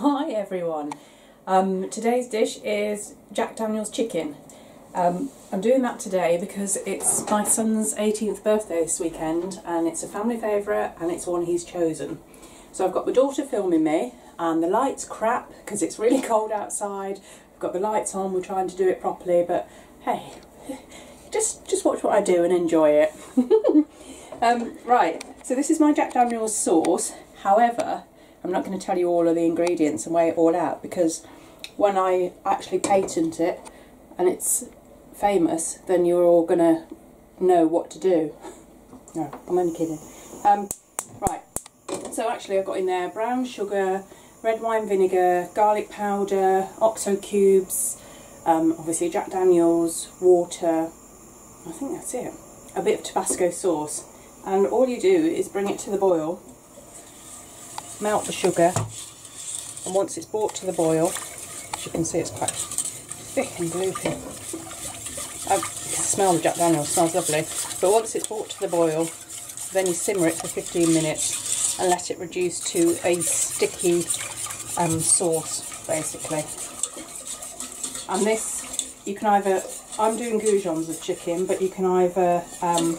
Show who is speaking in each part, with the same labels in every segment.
Speaker 1: Hi everyone. Um, today's dish is Jack Daniel's chicken. Um, I'm doing that today because it's my son's 18th birthday this weekend and it's a family favourite and it's one he's chosen. So I've got my daughter filming me and the light's crap because it's really cold outside. I've got the lights on, we're trying to do it properly but hey, just, just watch what I do and enjoy it. um, right, so this is my Jack Daniel's sauce. However, I'm not going to tell you all of the ingredients and weigh it all out because when I actually patent it and it's famous, then you're all going to know what to do. No, I'm only kidding. Um, right, so actually I've got in there brown sugar, red wine vinegar, garlic powder, OXO cubes, um, obviously Jack Daniels, water, I think that's it. A bit of Tabasco sauce. And all you do is bring it to the boil melt the sugar and once it's brought to the boil as you can see it's quite thick and gloopy. I smell the Jack Daniels, smells lovely. But once it's brought to the boil then you simmer it for 15 minutes and let it reduce to a sticky um, sauce basically. And this you can either I'm doing goujons of chicken but you can either um,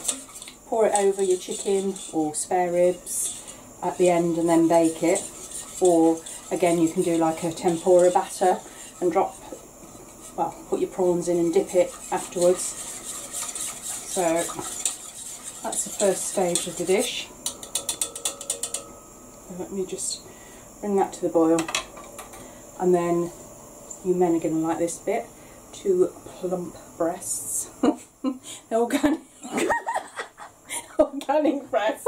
Speaker 1: pour it over your chicken or spare ribs at the end and then bake it. Or again you can do like a tempura batter and drop well put your prawns in and dip it afterwards. So that's the first stage of the dish. Let me just bring that to the boil. And then you men are going to like this bit. Two plump breasts. They're organic organic breasts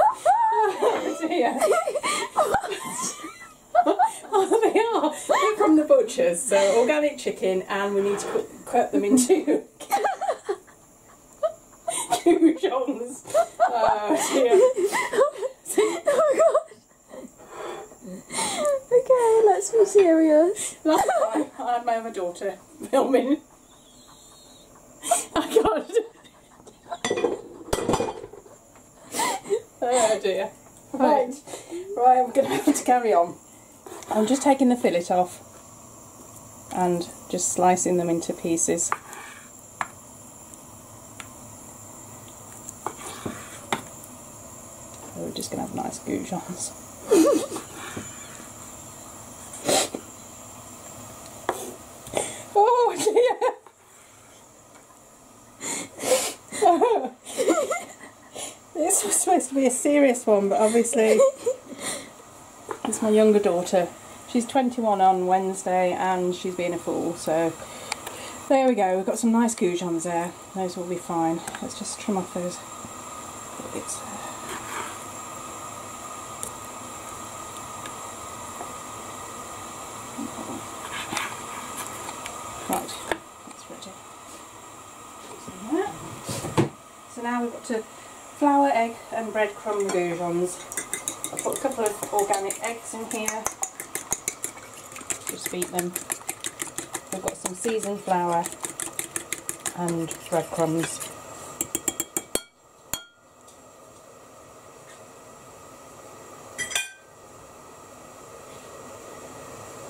Speaker 1: oh dear. oh, they are. They're from the butchers, so organic chicken, and we need to cut, cut them into goujons. Oh dear.
Speaker 2: oh Okay, let's be serious.
Speaker 1: Last time I had my other daughter filming. I got. Oh dear. Right, right, I'm going to have to carry on. I'm just taking the fillet off and just slicing them into pieces. So we're just going to have nice goujons. oh dear! this was supposed to be a serious one, but obviously it's my younger daughter. She's 21 on Wednesday and she's being a fool, so there we go. We've got some nice goujons there. Those will be fine. Let's just trim off those bits there. Right, that's ready. So now we've got to egg and breadcrumb goujons. I've put a couple of organic eggs in here. Just beat them. We've got some seasoned flour and breadcrumbs.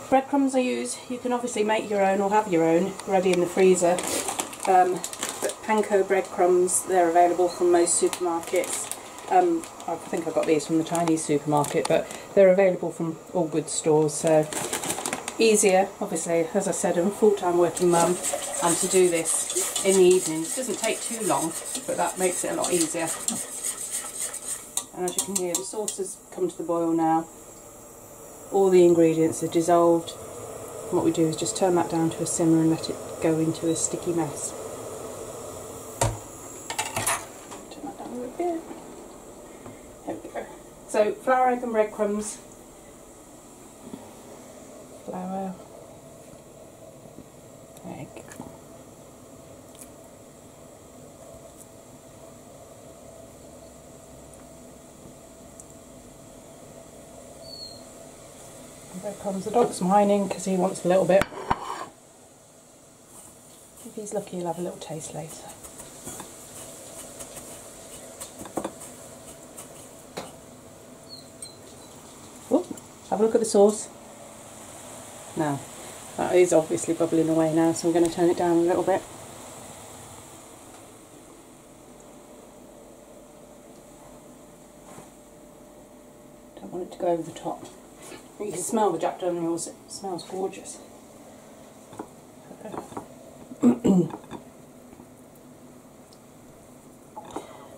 Speaker 1: Breadcrumbs I use, you can obviously make your own or have your own ready in the freezer. Um, panko breadcrumbs, they're available from most supermarkets. Um, I think I got these from the Chinese supermarket, but they're available from all good stores. So easier, obviously, as I said, I'm a full-time working mum, and to do this in the evenings doesn't take too long, but that makes it a lot easier. And as you can hear, the sauce has come to the boil now. All the ingredients are dissolved. What we do is just turn that down to a simmer and let it go into a sticky mess. Turn that down a little bit. There we go. So flour, egg and breadcrumbs. Flour. Egg. Breadcrumbs. The dog's whining because he wants a little bit. If he's lucky, he'll have a little taste later. Have a look at the sauce. Now, that is obviously bubbling away now, so I'm going to turn it down a little bit. Don't want it to go over the top. You can smell the Jack Daniels, it smells gorgeous.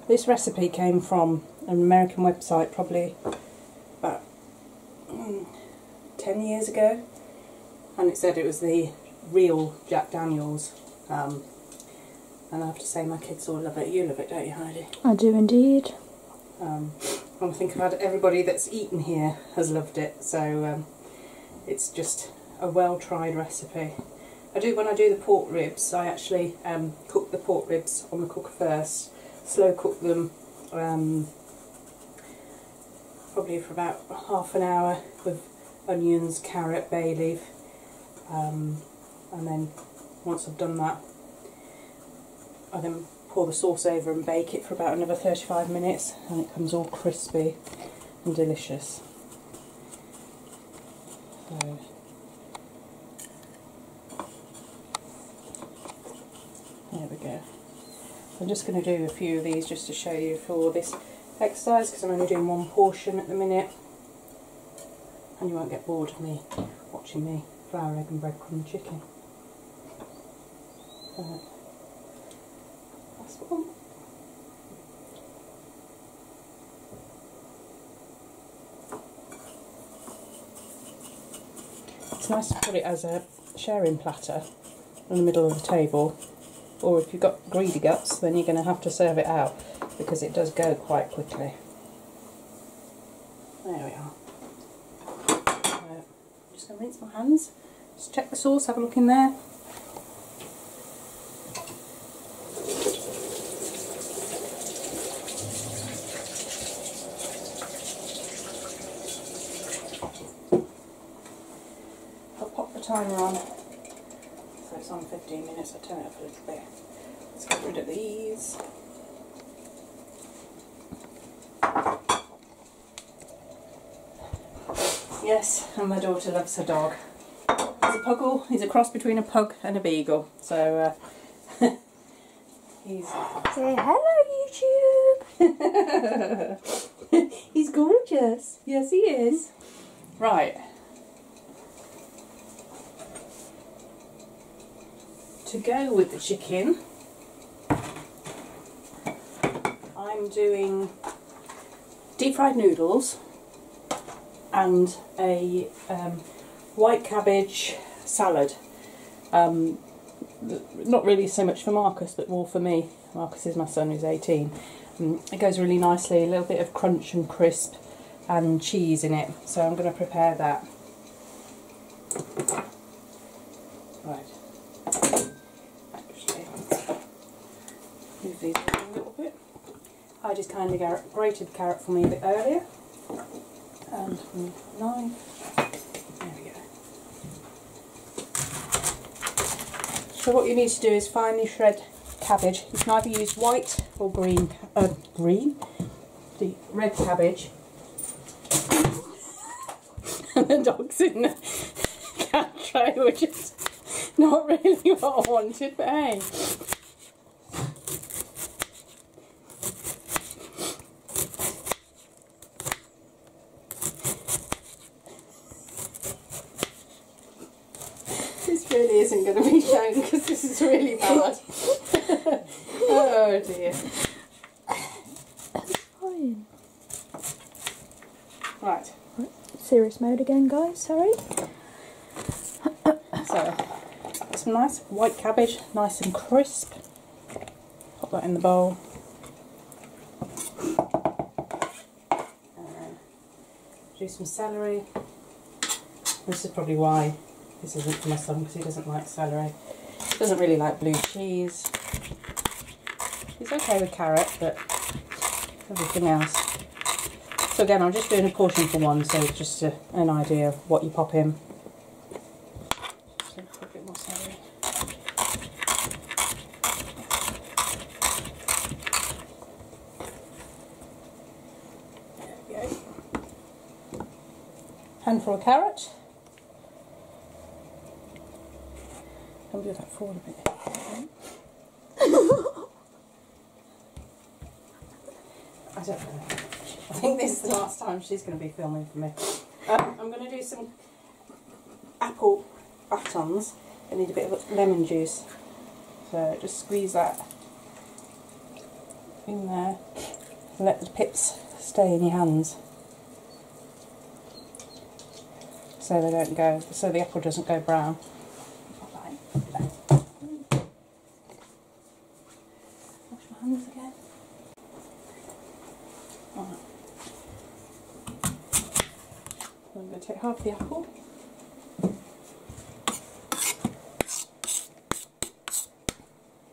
Speaker 1: this recipe came from an American website probably about mm, 10 years ago and it said it was the real Jack Daniels um, and I have to say my kids all love it. You love it, don't you Heidi?
Speaker 2: I do indeed.
Speaker 1: Um, I think I've everybody that's eaten here has loved it, so um, it's just a well tried recipe. I do when I do the pork ribs. I actually um, cook the pork ribs on the cooker first, slow cook them, um, probably for about half an hour with onions, carrot, bay leaf, um, and then once I've done that, I then pour the sauce over and bake it for about another 35 minutes, and it comes all crispy and delicious. So, There we go. I'm just going to do a few of these just to show you for this exercise because I'm only doing one portion at the minute and you won't get bored of me watching me flour, egg and breadcrumb chicken. Uh, that's one. It's nice to put it as a sharing platter in the middle of the table or if you've got greedy guts then you're going to have to serve it out because it does go quite quickly. There we are. Just going to rinse my hands, just check the sauce, have a look in there. I'll pop the timer on so it's on 15 minutes, I'll turn it up a little bit. Let's get rid of these. Yes, and my daughter loves her dog. He's a puggle, he's a cross between a pug and a beagle. So uh, he's
Speaker 2: Say hello, YouTube.
Speaker 1: he's gorgeous. Yes, he is. Right. To go with the chicken, I'm doing deep fried noodles and a um, white cabbage salad. Um, not really so much for Marcus, but more for me. Marcus is my son who's 18. Um, it goes really nicely, a little bit of crunch and crisp and cheese in it. So I'm going to prepare that. Right. Actually, move these a little bit. I just kindly grated the carrot for me a bit earlier. And nine. There we go. So what you need to do is finely shred cabbage. You can either use white or green, uh, green, the red cabbage. and the dog's in the cat tray, which is not really what I wanted, but hey. Really isn't going to be shown because this is really bad. oh dear.
Speaker 2: That's Fine.
Speaker 1: Right,
Speaker 2: Serious mode again, guys. Sorry.
Speaker 1: so some nice white cabbage, nice and crisp. Pop that in the bowl. Do some celery. This is probably why this isn't for my son because he doesn't like celery. He Doesn't really like blue cheese. He's okay with carrot, but everything else. So again, I'm just doing a portion for one, so it's just a, an idea of what you pop in. Handful of carrot. I'll that forward a bit. I don't know. I think this is the last time she's going to be filming for me. Um, I'm going to do some apple batons. I need a bit of lemon juice. So just squeeze that in there and let the pips stay in your hands. So they don't go, so the apple doesn't go brown. Wash my hands again. Alright. I'm going to take half the apple.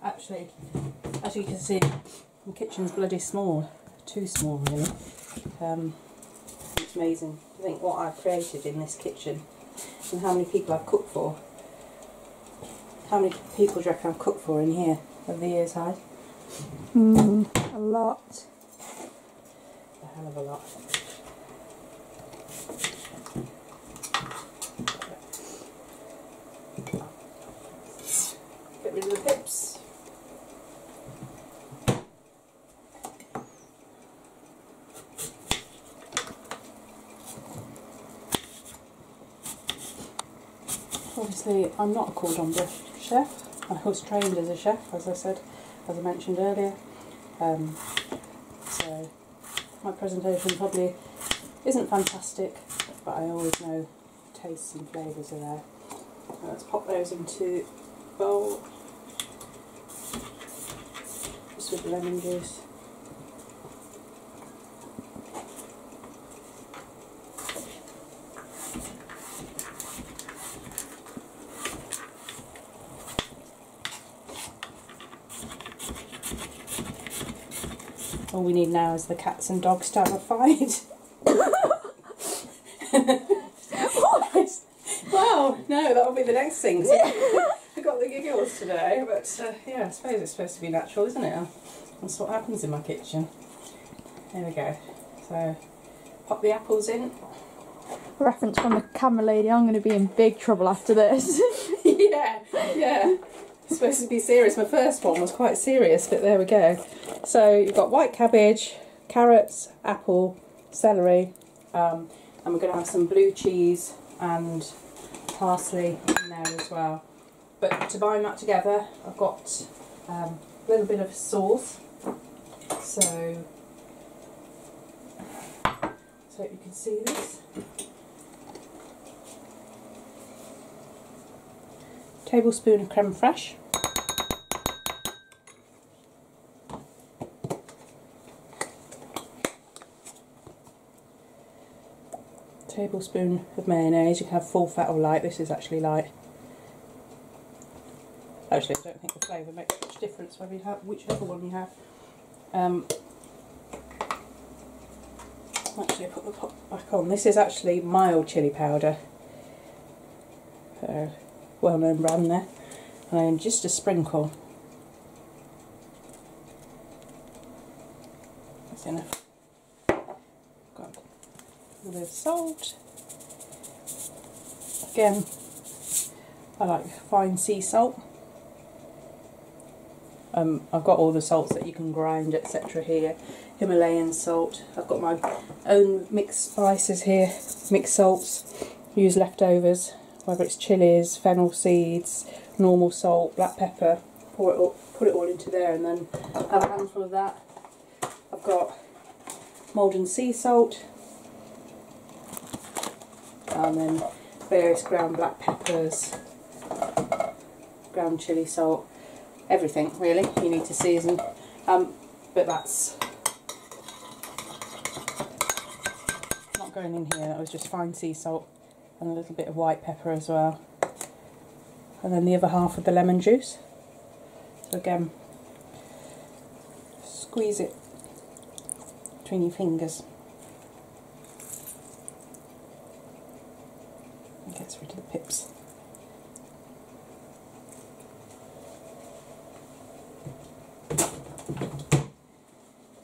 Speaker 1: Actually, as you can see, the kitchen's bloody small. Too small, really. Um, it's amazing to think what I've created in this kitchen and how many people I've cooked for. How many people do you reckon I've cooked for in here over the years, Hyde?
Speaker 2: Mm, a lot.
Speaker 1: A hell of a lot. Get rid of the pips. I'm not a cordon bleu chef. I was trained as a chef, as I said, as I mentioned earlier. Um, so my presentation probably isn't fantastic, but I always know tastes and flavours are there. Let's pop those into a bowl, just with lemon juice. All we need now is the cats and dogs to have a fight. wow, no, that'll be the next thing. So I got the giggles today, but uh, yeah, I suppose it's supposed to be natural, isn't it? That's what happens in my kitchen. There we go. So, pop the apples in.
Speaker 2: Reference from the camera lady, I'm going to be in big trouble after this.
Speaker 1: yeah, yeah. It's supposed to be serious. My first one was quite serious, but there we go. So you've got white cabbage, carrots, apple, celery, um, and we're going to have some blue cheese and parsley in there as well. But to bind that together, I've got um, a little bit of sauce. So, so you can see this. Tablespoon of creme fraiche. Tablespoon of mayonnaise. You can have full fat or light. This is actually light. Actually, I don't think the flavour makes much difference whether you have whichever one you have. Um, actually, put the pot back on. This is actually mild chili powder. So, well-known brand there. And just a sprinkle. That's enough. Got a little bit of salt. Again, I like fine sea salt. Um, I've got all the salts that you can grind, etc. here. Himalayan salt. I've got my own mixed spices here, mixed salts. Use leftovers, whether it's chilies, fennel seeds, normal salt, black pepper. Pour it all, put it all into there, and then have a handful of that. I've got Maldon sea salt, and then various ground black peppers, ground chili salt, everything really you need to season. Um, but that's not going in here, that was just fine sea salt and a little bit of white pepper as well. And then the other half of the lemon juice. So again, squeeze it between your fingers. and gets rid of the pips.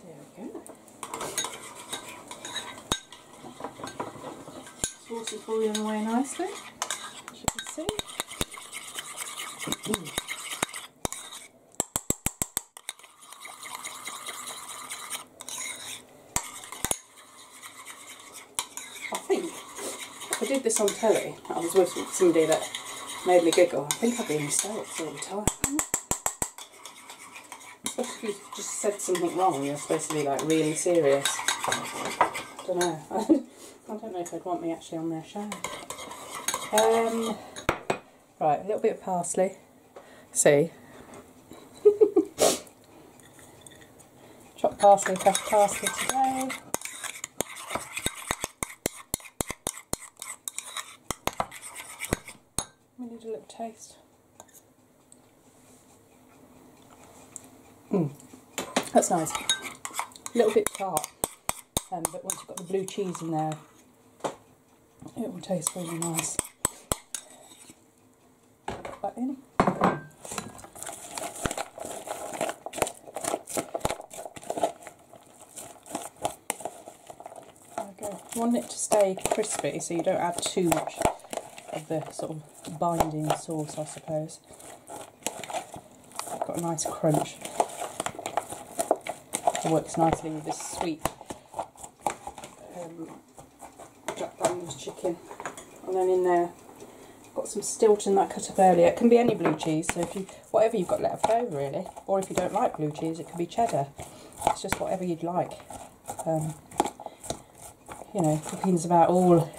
Speaker 1: There we go. Away nicely, as you can see. I think I did this on telly, I was with somebody that made me giggle. I think I've been hysterics all the time. Especially if you just said something wrong, you're supposed to be like really serious. I don't know. I don't know if they'd want me actually on their show. Um, right, a little bit of parsley. See. Chopped parsley, fresh parsley today. We need a little taste. Mm. That's nice. A little bit tart, um, but once you've got the blue cheese in there, it will taste really nice. Put that in. You want it to stay crispy, so you don't add too much of the sort of binding sauce, I suppose. Got a nice crunch. It works nicely with this sweet um, Daniels chicken. And then in there, I've got some Stilton that I cut up earlier. It can be any blue cheese, so if you whatever you've got left over really, or if you don't like blue cheese, it can be cheddar. It's just whatever you'd like. Um, you know, cooking's about all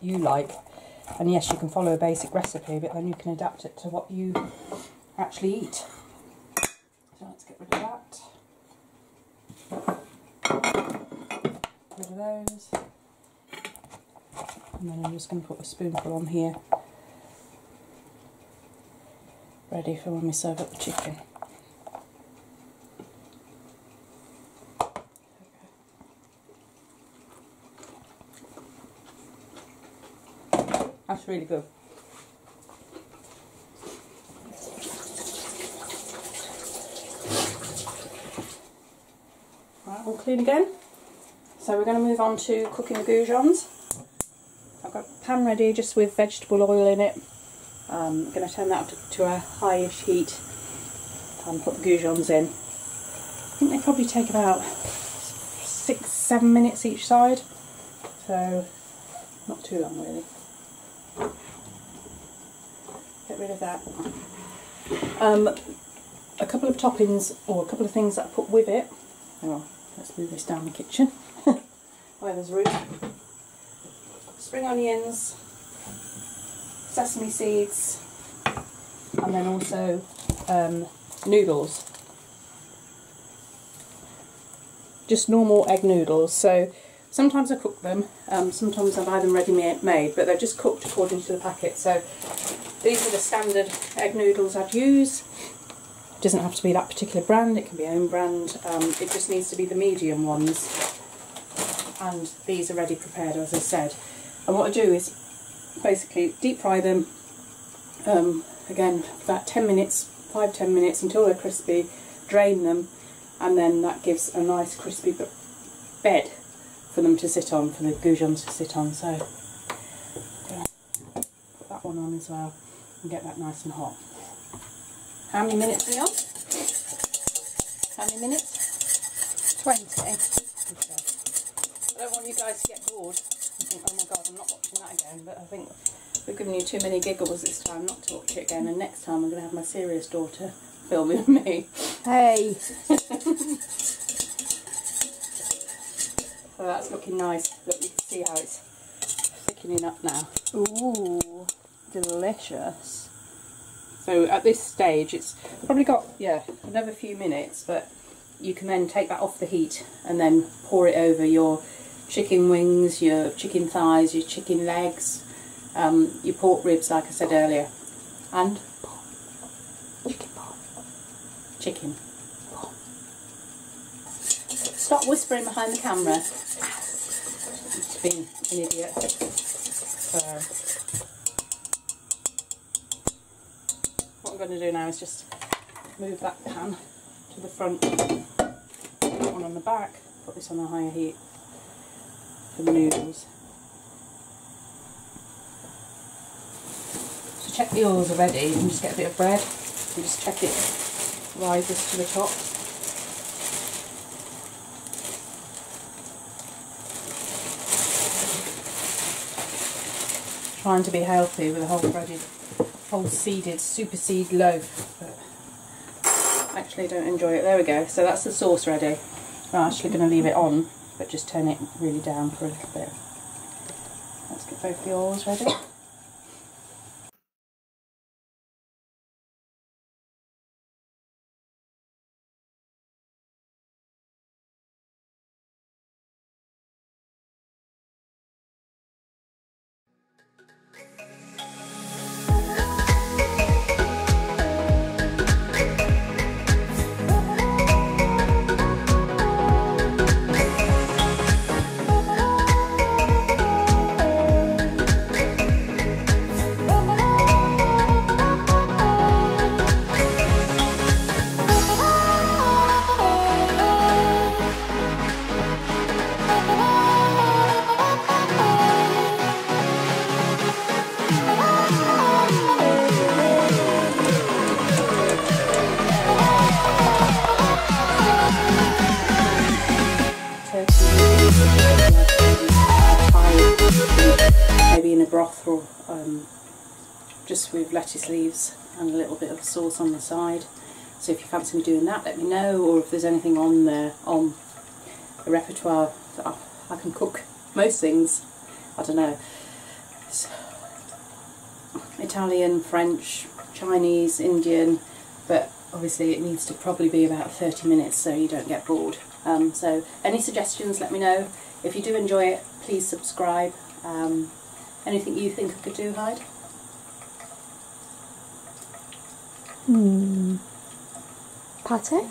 Speaker 1: you like. And yes, you can follow a basic recipe, but then you can adapt it to what you actually eat. So let's get rid of that. Rid of those. And then I'm just going to put a spoonful on here. Ready for when we serve up the chicken. That's really good. Right, all clean again. So we're going to move on to cooking the goujons. Pan ready just with vegetable oil in it. Um, I'm going to turn that up to, to a highish heat and put the goujons in. I think they probably take about six, seven minutes each side. So not too long really. Get rid of that. Um, a couple of toppings or a couple of things that I put with it. Oh, let's move this down the kitchen where there's room. Spring onions, sesame seeds, and then also um, noodles. Just normal egg noodles. So sometimes I cook them, um, sometimes I buy them ready made, but they're just cooked according to the packet. So these are the standard egg noodles I'd use. It doesn't have to be that particular brand, it can be own brand. Um, it just needs to be the medium ones. And these are ready prepared, as I said. And what I do is basically deep fry them, um, again, about 10 minutes, 5 10 minutes until they're crispy, drain them, and then that gives a nice crispy bed for them to sit on, for the goujons to sit on. So, put that one on as well and get that nice and hot. How many minutes are we on? How many minutes?
Speaker 2: 20.
Speaker 1: Okay. I don't want you guys to get bored and think, oh my god, I'm not watching that again, but I think we've given you too many giggles this time not to watch it again, and next time I'm going to have my serious daughter filming with me.
Speaker 2: Hey,
Speaker 1: So that's looking nice. Look, you can see how it's thickening up now.
Speaker 2: ooh, delicious.
Speaker 1: So at this stage, it's probably got, yeah, another few minutes, but you can then take that off the heat and then pour it over your chicken wings, your chicken thighs, your chicken legs, um, your pork ribs, like I said earlier, and
Speaker 2: Chicken
Speaker 1: chicken. Stop whispering behind the camera. Just being an idiot. So, what I'm going to do now is just move that pan to the front, put one on the back, put this on a higher heat the noodles. So check the oils are ready and just get a bit of bread and just check it rises to the top. Trying to be healthy with a whole breaded, whole seeded, super seed loaf, but actually don't enjoy it. There we go. So that's the sauce ready. I'm actually going to leave it on, but just turn it really down for a little bit. Let's get both the oils ready. So if you fancy me doing that, let me know, or if there's anything on there on the repertoire that I, I can cook most things. I don't know. Italian, French, Chinese, Indian, but obviously it needs to probably be about 30 minutes so you don't get bored. Um, so any suggestions, let me know. If you do enjoy it, please subscribe. Um, anything you think I could do, Hyde?
Speaker 2: Hmm. Pate?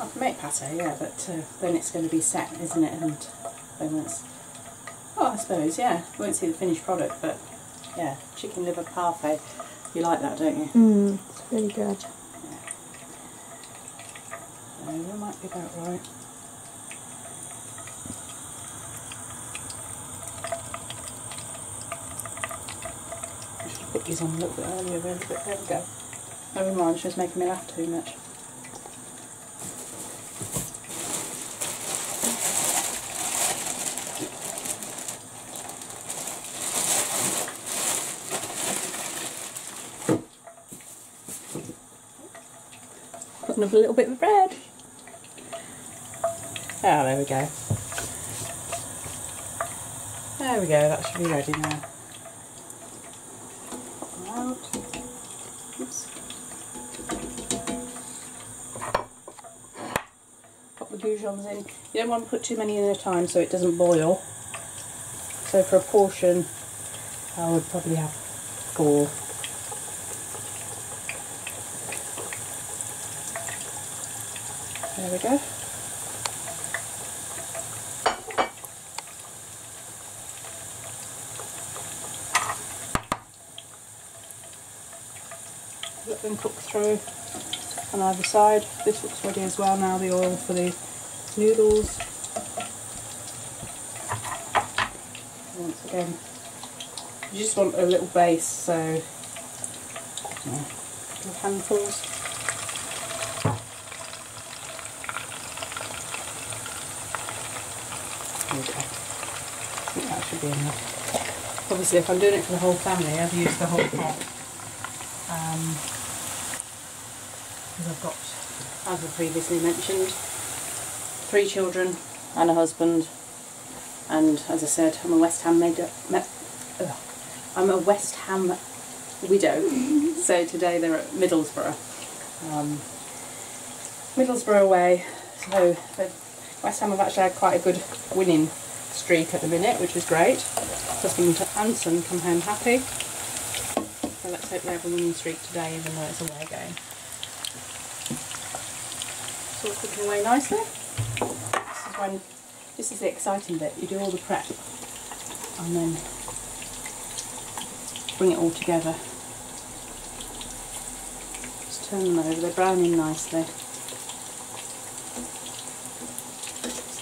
Speaker 1: I can make pate, yeah, but uh, then it's going to be set, isn't it? And then it's, oh, I suppose, yeah. We won't see the finished product, but yeah, chicken liver parfait. You like that, don't you?
Speaker 2: Hmm. It's really good.
Speaker 1: So that might be about right. I should have put these on a little bit earlier, really, but there we go. Never mind, she was making me laugh too much. Up a little bit of bread. Ah, there we go. There we go, that should be ready now. Pop the goujons in. You don't want to put too many in at a time so it doesn't boil. So for a portion, I would probably have four. There we go. Let them cook through on either side. This looks ready as well now, the oil for the noodles. Once again, you just want a little base, so yeah, a couple of handfuls. Okay. I think that should be enough. Obviously, if I'm doing it for the whole family, I've used the whole pot. Um, because I've got, as I previously mentioned, three children and a husband. And as I said, I'm a West Ham ugh, I'm a West Ham widow. so today they're at Middlesbrough. Um, Middlesbrough away. So the West Ham have actually had quite a good winning streak at the minute, which is great. Husband Anson come home happy. So let's hope they have a winning streak today, even though it's a away game. It's all cooking away nicely. This is when this is the exciting bit. You do all the prep and then bring it all together. Just turn them over. They're browning nicely.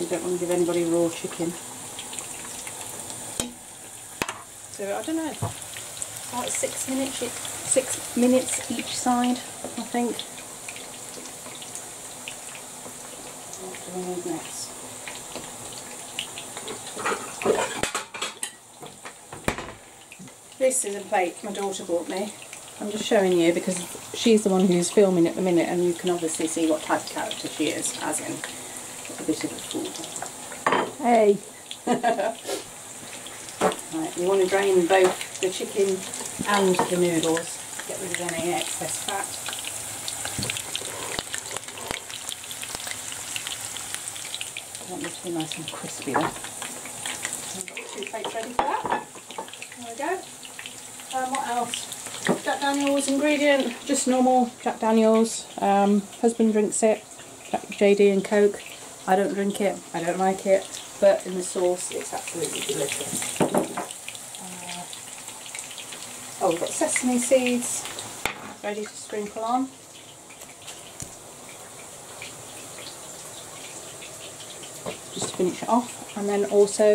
Speaker 1: So you don't want to give anybody raw chicken. So I don't know. about six minutes, six minutes each side, I think. What do we need next? This is a plate my daughter bought me. I'm just showing you because she's the one who's filming at the minute and you can obviously see what type of character she is, as in a bit of a fool.
Speaker 2: Hey.
Speaker 1: Right, you want to drain both the chicken and the noodles, get rid of any excess fat. I want them to be nice and crispy then. Two plates ready for that. There we go. Um, what else? Jack Daniels ingredient, just normal Jack Daniels. Um, husband drinks it, Jack, JD and Coke. I don't drink it, I don't like it, but in the sauce it's absolutely delicious. Uh, oh, we've got sesame seeds ready to sprinkle on. Just to finish it off, and then also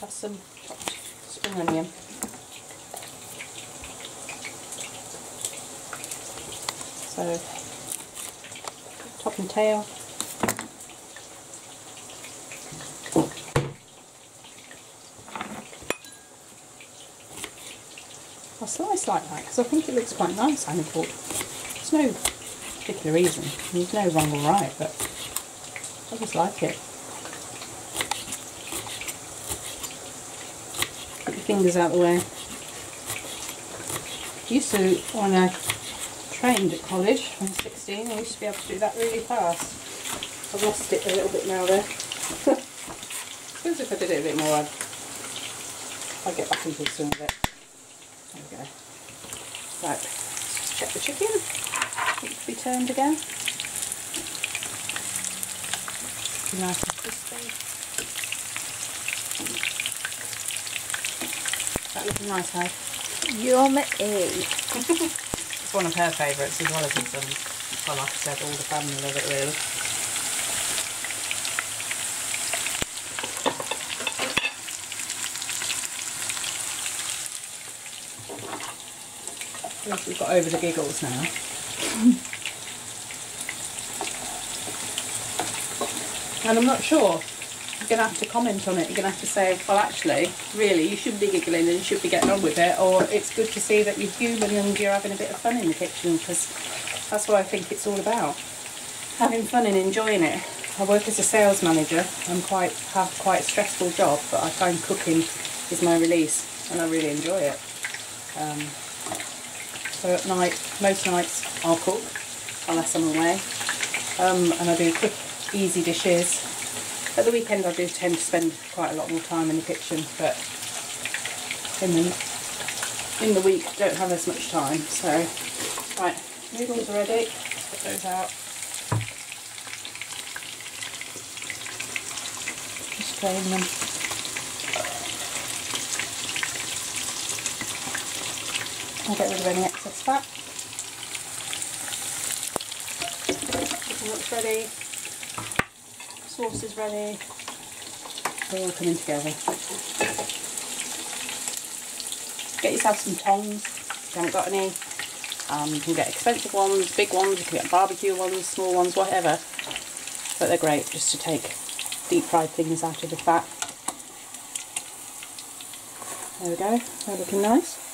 Speaker 1: have some chopped spring onion. So, top and tail. I like that because I think it looks quite nice, I thought. There's no particular reason. There's no wrong or right, but I just like it. Put your fingers out the way. Used to, when I trained at college when I was 16, I used to be able to do that really fast. I've lost it a little bit now though. suppose if I did it a bit more, I'd, I'd get back into the swing of it. There we go. Right, let's check the chicken. Needs to be turned again. Nice and crispy. That looking nice, hey?
Speaker 2: Yummy.
Speaker 1: It's one of her favourites as well as her son's. Well, like I said, all the family love it really. We've got over the giggles now. and I'm not sure. You're going to have to comment on it. You're going to have to say, well, actually, really, you shouldn't be giggling and you should be getting on with it. Or it's good to see that you're human and you're having a bit of fun in the kitchen because that's what I think it's all about. Having fun and enjoying it. I work as a sales manager. I'm quite have quite a stressful job, but I find cooking is my release and I really enjoy it. Um, so at night, most nights I'll cook unless I'm away, um, and I do quick, easy dishes. At the weekend I do tend to spend quite a lot more time in the kitchen, but in the in the week don't have as much time. So, right, noodles are ready. Let's put those out. Just drain them. I'll get rid of any excess fat. Chicken looks ready. Sauce is ready. They're all coming together. Get yourself some tongs if you haven't got any. Um, you can get expensive ones, big ones, you can get barbecue ones, small ones, whatever. But they're great just to take deep fried things out of the fat. There we go, they're looking nice.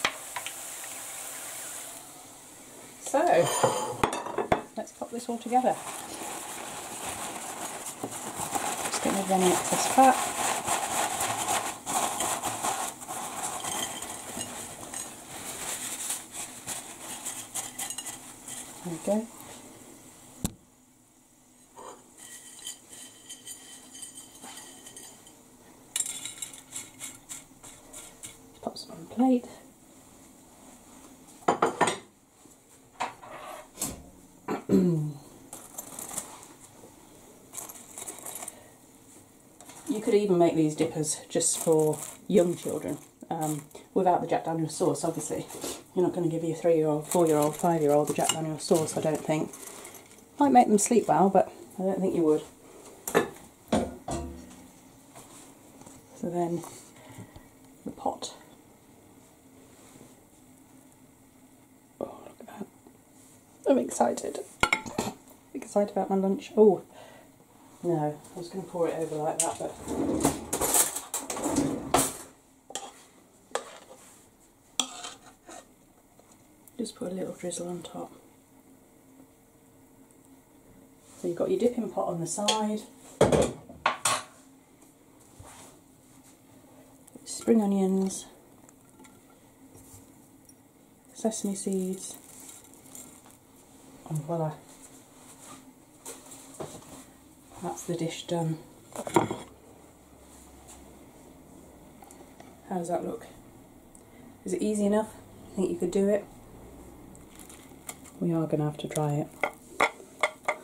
Speaker 1: So, let's pop this all together. Just get rid of any excess fat. There we go. even make these dippers just for young children um, without the Jack Daniel sauce, obviously. You're not going to give your three-year-old, four-year-old, five-year-old the Jack Daniel sauce, I don't think. Might make them sleep well, but I don't think you would. So then the pot. Oh, look at that.
Speaker 2: I'm excited.
Speaker 1: Excited about my lunch. Oh, no, I was going to pour it over like that, but. Just put a little drizzle on top. So you've got your dipping pot on the side. Spring onions, sesame seeds, and voila. That's the dish done. How does that look? Is it easy enough? I think you could do it? We are going to have to try it.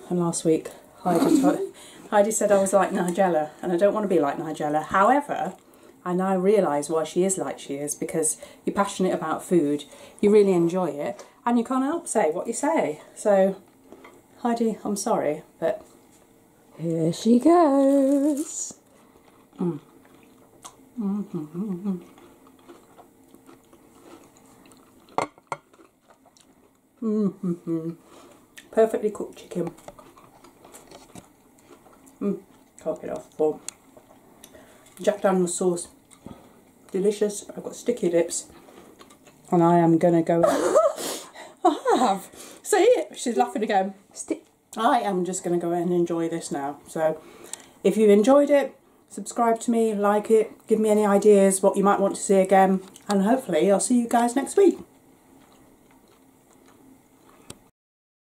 Speaker 1: And last week, Heidi, Heidi said I was like Nigella, and I don't want to be like Nigella. However, I now realise why she is like she is because you're passionate about food, you really enjoy it, and you can't help say what you say. So, Heidi, I'm sorry, but
Speaker 2: Here she goes. Mm. Mm -hmm. Mm -hmm.
Speaker 1: perfectly cooked chicken. Mm, can't get off full. Jack Daniels sauce, delicious. I've got sticky lips, and I am gonna go. I have. See it? She's laughing again.
Speaker 2: Sti-
Speaker 1: I am just going to go and enjoy this now. So, if you enjoyed it, subscribe to me, like it, give me any ideas what you might want to see again, and hopefully, I'll see you guys next week.